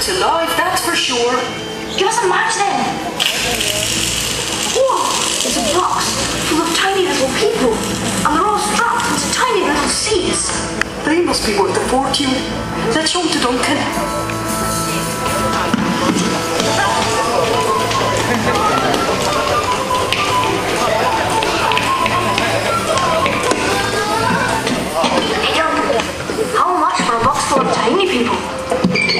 it's alive, that's for sure. Give us a match then. Whoa, it's a box full of tiny little people, and they're all strapped into tiny little seats. They must be worth a fortune. Let's show them to Duncan. tiny people.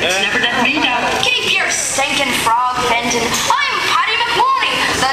It's uh, never let me down. Keep your stinking frog, Fenton. I'm Paddy McMorning, the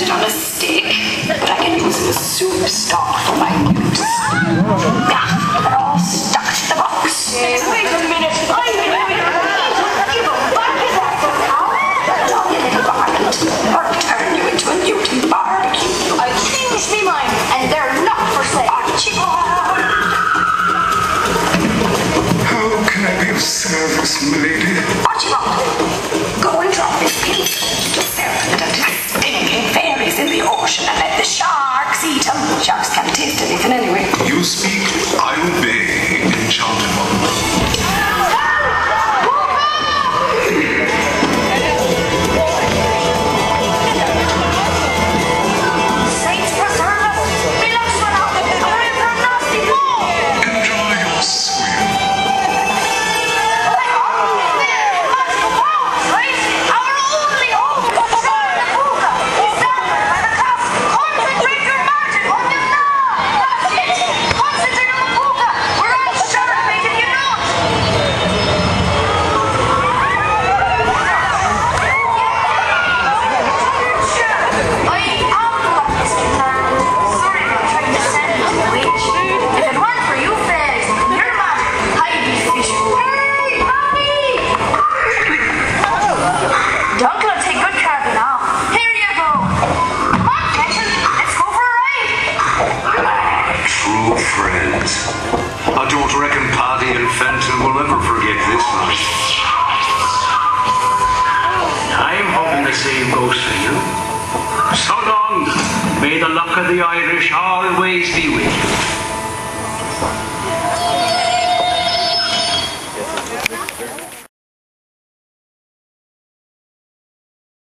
roasted on a stick, but I can use the soup stock for my use. Yeah, they're all stuck to the box. Wait a minute, wait a minute. Give a bucket that's a cow. little bucket, or turn you into a Newton barbecue. I changed my mind, and they're not for sale. Can be of service, Millie? emotional. friends. I don't reckon Paddy and Fenton will ever forget this night.